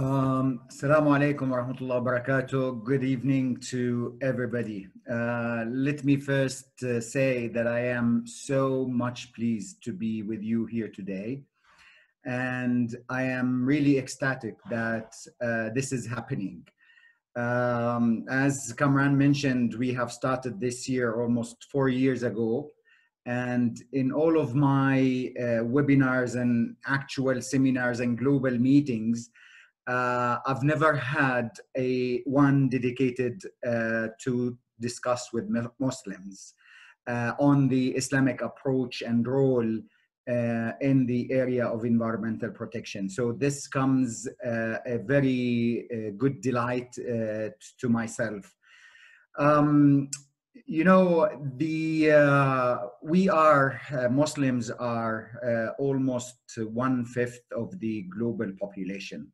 Um, Assalamu alaikum wa rahmatullahi wa barakatuh. Good evening to everybody. Uh, let me first uh, say that I am so much pleased to be with you here today. And I am really ecstatic that uh, this is happening. Um, as Kamran mentioned, we have started this year almost four years ago. And in all of my uh, webinars and actual seminars and global meetings, uh, I've never had a one dedicated uh, to discuss with Muslims uh, on the Islamic approach and role uh, in the area of environmental protection. So this comes uh, a very uh, good delight to myself. Um, you know, the we are Muslims are almost one fifth of the global population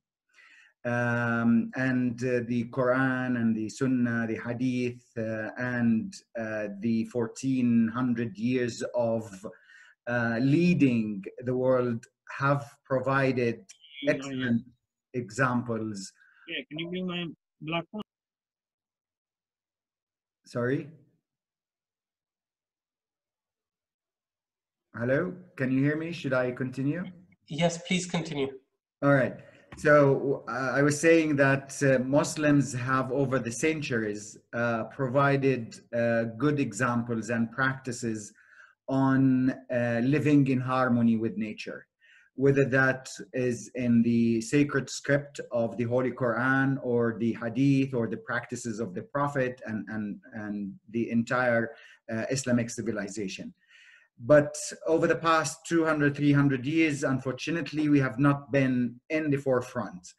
um, and uh, the Quran and the Sunnah, the Hadith, uh, and uh, the 1400 years of uh, leading the world have provided excellent examples. Yeah, can you bring my black one? Sorry? Hello, can you hear me? Should I continue? Yes, please continue. All right. So uh, I was saying that uh, Muslims have over the centuries uh, provided uh, good examples and practices on uh, living in harmony with nature, whether that is in the sacred script of the Holy Quran or the Hadith or the practices of the Prophet and, and, and the entire uh, Islamic civilization. But over the past 200, 300 years, unfortunately, we have not been in the forefront.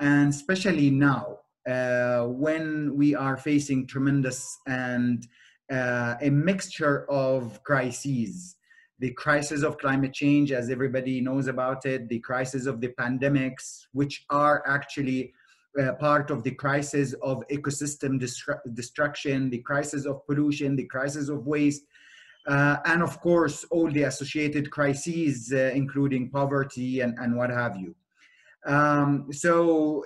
And especially now, uh, when we are facing tremendous and uh, a mixture of crises the crisis of climate change, as everybody knows about it, the crisis of the pandemics, which are actually uh, part of the crisis of ecosystem destru- destruction, the crisis of pollution, the crisis of waste, and of course all the associated crises, uh, including poverty and, and what have you. Um, so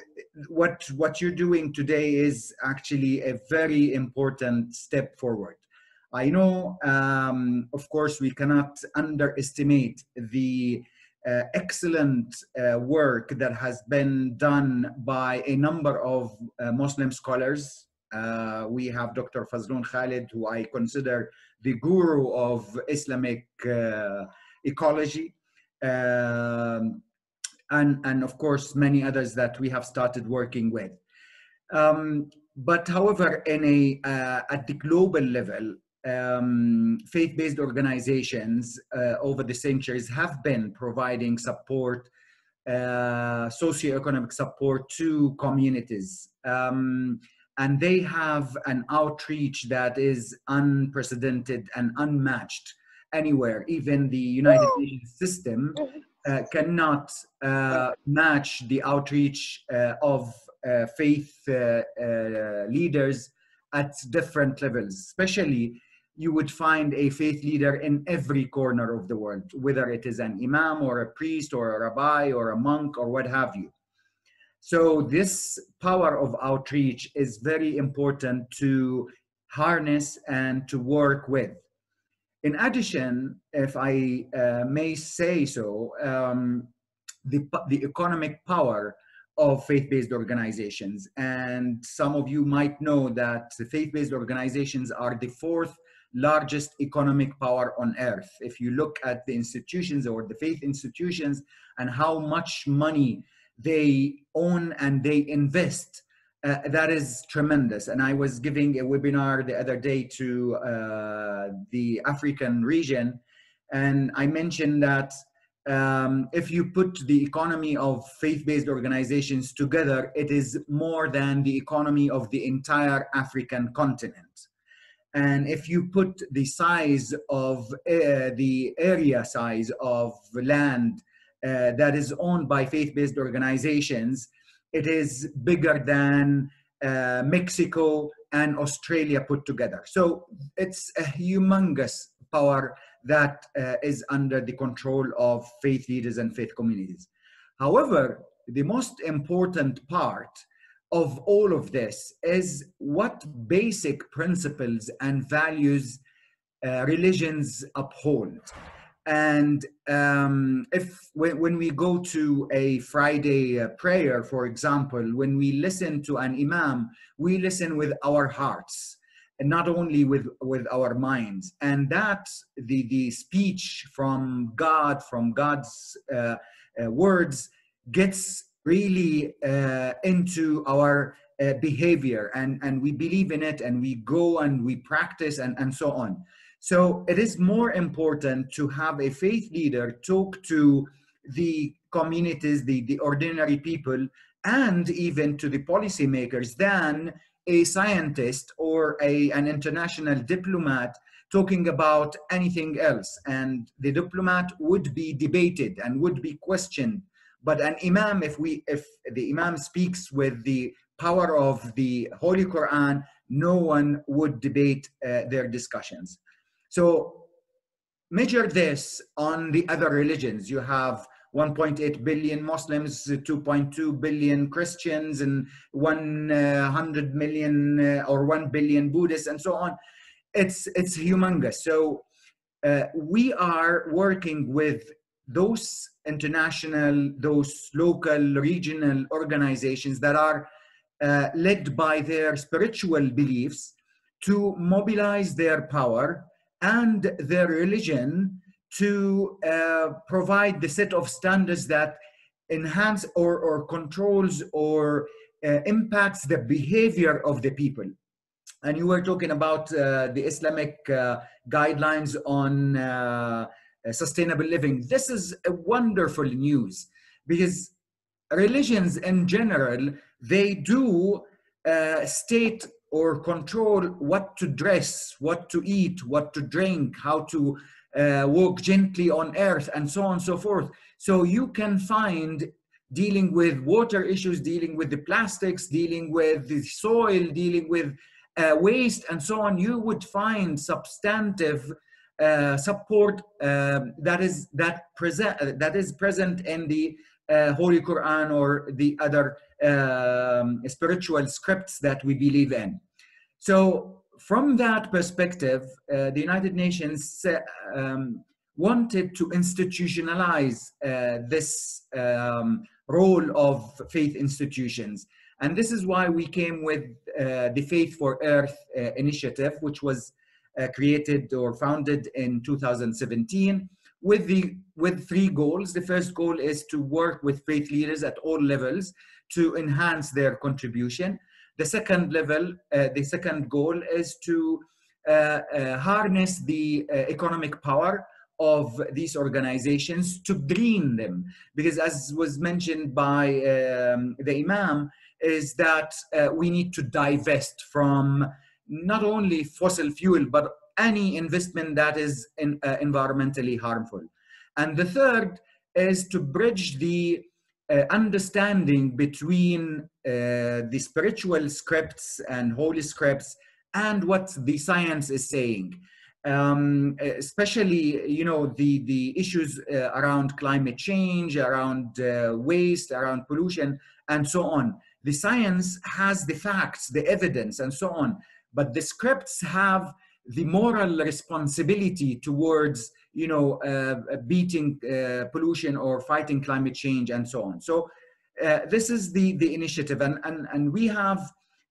what what you're doing today is actually a very important step forward. I know, um, of course, we cannot underestimate the uh, excellent uh, work that has been done by a number of uh, Muslim scholars. Uh, we have Dr. Fazlun Khalid, who I consider the guru of Islamic uh, ecology. Um, and, and of course, many others that we have started working with. Um, but however, in a, uh, at the global level, um, faith-based organizations uh, over the centuries have been providing support, uh, socioeconomic support to communities. And they have an outreach that is unprecedented and unmatched anywhere. Even the United Nations system uh, cannot uh, match the outreach uh, of uh, faith uh, uh, leaders at different levels. Especially, you would find a faith leader in every corner of the world, whether it is an imam or a priest or a rabbi or a monk or what have you. So this power of outreach is very important to harness and to work with. In addition, if I uh, may say so, um, the, the economic power of faith-based organizations. And some of you might know that the faith-based organizations are the fourth largest economic power on earth. If you look at the institutions or the faith institutions and how much money they own and they invest. Uh, that is tremendous. And I was giving a webinar the other day to uh, the African region, and I mentioned that um, if you put the economy of faith-based organizations together, it is more than the economy of the entire African continent. And if you put the size of uh, the area size of land uh, that is owned by faith-based organizations, it is bigger than uh, Mexico and Australia put together. So it's a humongous power that uh, is under the control of faith leaders and faith communities. However, the most important part of all of this is what basic principles and values uh, religions uphold. And um, if when, when, we go to a Friday uh, prayer, for example, when we listen to an imam, we listen with our hearts and not only with, with our minds. And that the, the speech from God, from God's uh, uh words, gets really uh, into our uh, behavior and, and we believe in it and we go and we practice and, and so on. So it is more important to have a faith leader talk to the communities, the, the ordinary people, and even to the policymakers than a scientist or a, an international diplomat talking about anything else. And the diplomat would be debated and would be questioned. But an imam, if we if the imam speaks with the power of the Holy Quran, no one would debate uh, their discussions. So measure this on the other religions. You have 1.8 billion Muslims, 2.2 billion Christians, and 100 million uh, or 1 billion Buddhists, and so on. It's, it's humongous. So uh, we are working with those international, those local, regional organizations that are uh, led by their spiritual beliefs to mobilize their power and their religion to uh, provide the set of standards that enhance or, or controls or uh, impacts the behavior of the people. And you were talking about uh, the Islamic uh, guidelines on uh, sustainable living. This is a wonderful news because religions in general, they do uh, state or control what to dress, what to eat, what to drink, how to uh, walk gently on earth, and so on and so forth. So you can find dealing with water issues, dealing with the plastics, dealing with the soil, dealing with uh, waste, and so on. You would find substantive uh, support um, that is that present that is present in the Holy Quran or the other um, spiritual scripts that we believe in. So from that perspective, uh, the United Nations uh, um, wanted to institutionalize uh, this um, role of faith institutions. And this is why we came with uh, the Faith for Earth uh, initiative, which was uh, created or founded in 2017 with the with three goals. The first goal is to work with faith leaders at all levels to enhance their contribution. The second level, uh, the second goal is to uh, uh, harness the uh, economic power of these organizations to green them because as was mentioned by um, the imam is that uh, we need to divest from not only fossil fuel but any investment that is in, uh, environmentally harmful and the third is to bridge the uh, understanding between uh, the spiritual scripts and holy scripts and what the science is saying. Um, especially, you know, the, the issues uh, around climate change, around uh, waste, around pollution, and so on. The science has the facts, the evidence, and so on. But the scripts have the moral responsibility towards you know, uh, beating uh, pollution or fighting climate change and so on. So uh, this is the, the initiative and, and, and we have,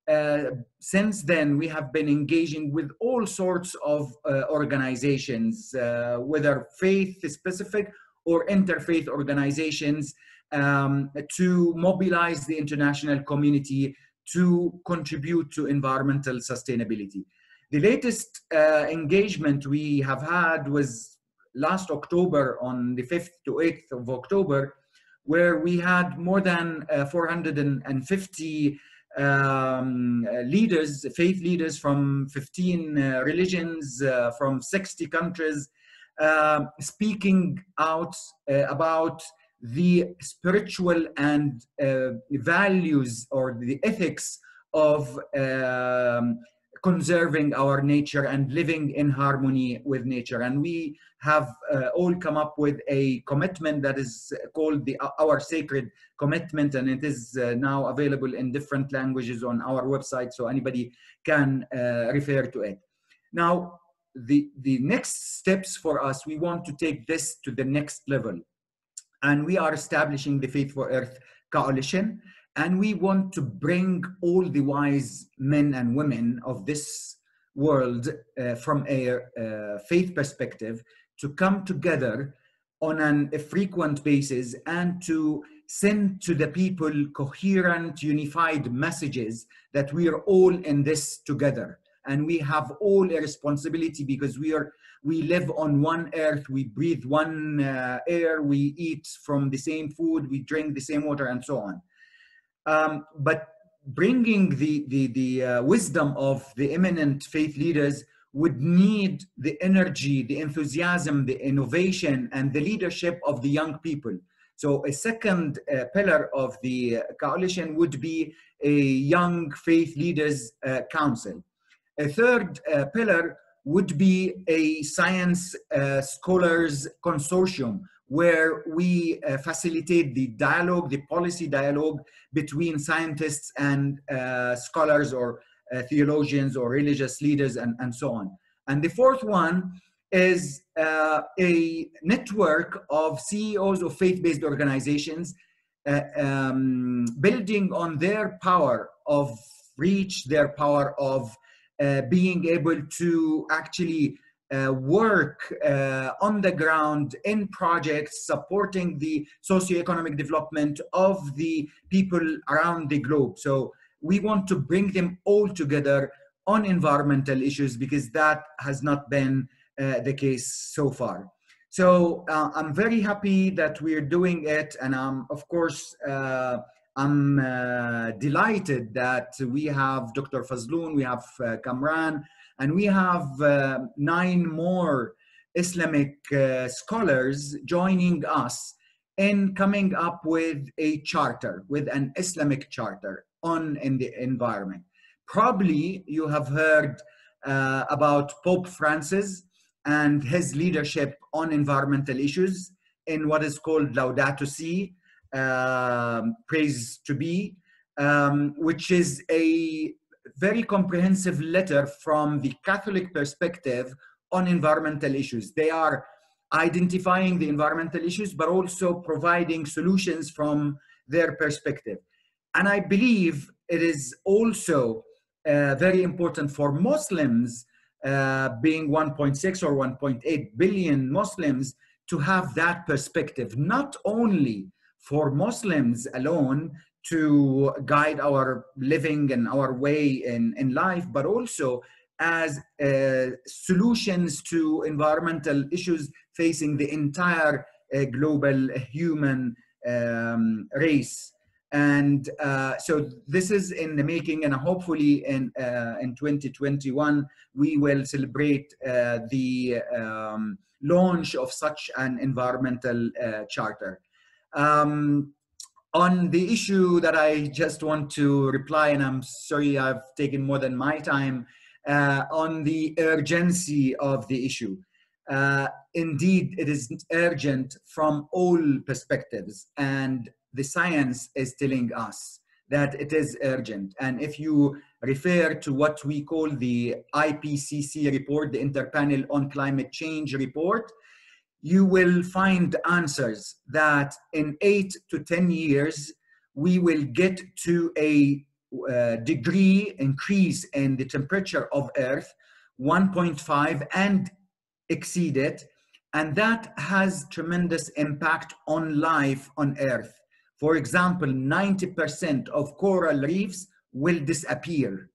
uh, since then, we have been engaging with all sorts of uh, organizations, uh, whether faith specific or interfaith organizations um, to mobilize the international community to contribute to environmental sustainability. The latest engagement we have had was last October on the 5th to 8th of October, where we had more than uh, 450 um, leaders, faith leaders from 15 uh, religions, uh, from 60 countries, uh, speaking out uh, about the spiritual and uh, values or the ethics of um, conserving our nature and living in harmony with nature. And we have uh, all come up with a commitment that is called the our sacred commitment, and it is uh, now available in different languages on our website, so anybody can uh, refer to it. Now, the the next steps for us, we want to take this to the next level, and we are establishing the Faith for Earth Coalition, and we want to bring all the wise men and women of this world uh, from a uh, faith perspective to come together on an, a frequent basis and to send to the people coherent, unified messages that we are all in this together. And we have all a responsibility because we are we live on one earth, we breathe one uh, air, we eat from the same food, we drink the same water, and so on. Um, but bringing the the, the uh, wisdom of the eminent faith leaders would need the energy, the enthusiasm, the innovation, and the leadership of the young people. So a second uh, pillar of the coalition would be a young faith leaders uh, council. A third uh, pillar would be a science uh, scholars consortium where we uh, facilitate the dialogue, the policy dialogue between scientists and uh, scholars or uh, theologians or religious leaders and, and so on. And the fourth one is uh, a network of CEOs of faith-based organizations uh, um, building on their power of reach, their power of uh, being able to actually uh, work uh, on the ground in projects supporting the socioeconomic development of the people around the globe. So we want to bring them all together on environmental issues because that has not been uh, the case so far. So uh, I'm very happy that we're doing it, and I'm of course uh, I'm uh, delighted that we have Dr. Fazlun, we have uh, Kamran, and we have uh, nine more Islamic scholars joining us in coming up with a charter, with an Islamic charter on in the environment. Probably you have heard uh, about Pope Francis and his leadership on environmental issues in what is called Laudato Si, um, Praise to Be, um, which is a very comprehensive letter from the Catholic perspective on environmental issues. They are identifying the environmental issues, but also providing solutions from their perspective. And I believe it is also uh, very important for Muslims, uh, being 1.6 or 1.8 billion Muslims, to have that perspective, not only for Muslims alone to guide our living and our way in, in life, but also as uh, solutions to environmental issues facing the entire uh, global human um, race. And uh, so this is in the making and hopefully in uh, in 2021 we will celebrate uh, the um, launch of such an environmental uh, charter um, on the issue that i just want to reply and i'm sorry i've taken more than my time uh, on the urgency of the issue uh, indeed it is urgent from all perspectives and the science is telling us that it is urgent. And if you refer to what we call the IPCC report, the Interpanel on Climate Change report, you will find answers that in eight to 10 years, we will get to a uh, degree increase in the temperature of Earth, 1.5 and exceed it. And that has tremendous impact on life on Earth. For example, 90% of coral reefs will disappear.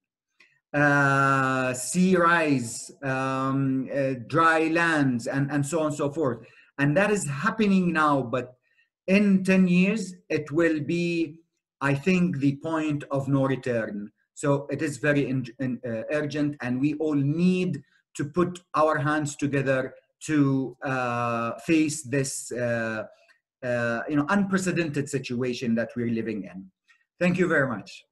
Uh, sea rise, um, uh, dry lands, and, and so on and so forth. And that is happening now, but in 10 years, it will be, I think, the point of no return. So it is very in, in, uh, urgent, and we all need to put our hands together to uh, face this uh, uh, you know, unprecedented situation that we're living in. Thank you very much.